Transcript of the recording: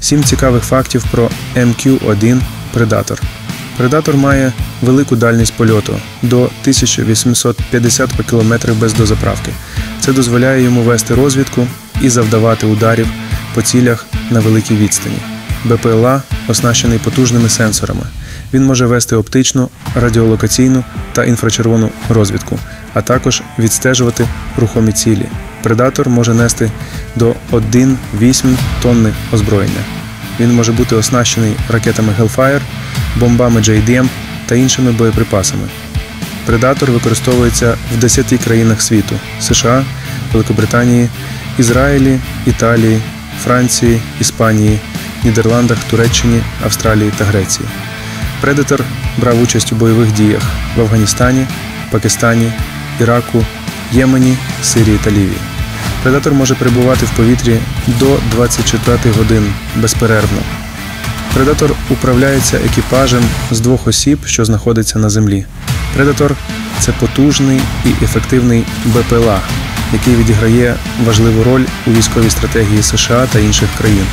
Сім цікавих фактів про MQ-1 Predator. Predator має велику дальність польоту до 1850 км без дозаправки. Це дозволяє йому вести розвідку і завдавати ударів по цілях на великій відстані. БПЛА оснащений потужними сенсорами. Він може вести оптичну, радіолокаційну та інфрачервону розвідку, а також відстежувати рухомі цілі. Предатор може нести до 1,8 тонни озброєння. Він може бути оснащений ракетами Hellfire, бомбами JDM та іншими боєприпасами. Предатор використовується в 10 країнах світу: США, Великобританії, Ізраїлі, Італії, Франції, Іспанії, Нідерландах, Туреччині, Австралії та Греції. Предатор брав участь у бойових діях в Афганістані, Пакистані, Іраку, Ємені, Сирії та Лівії. Предатор може перебувати в повітрі до 24 годин безперервно. Предатор управляється екіпажем з двох осіб, що знаходиться на землі. Предатор це потужний і ефективний БПЛА, який відіграє важливу роль у військовій стратегії США та інших країн.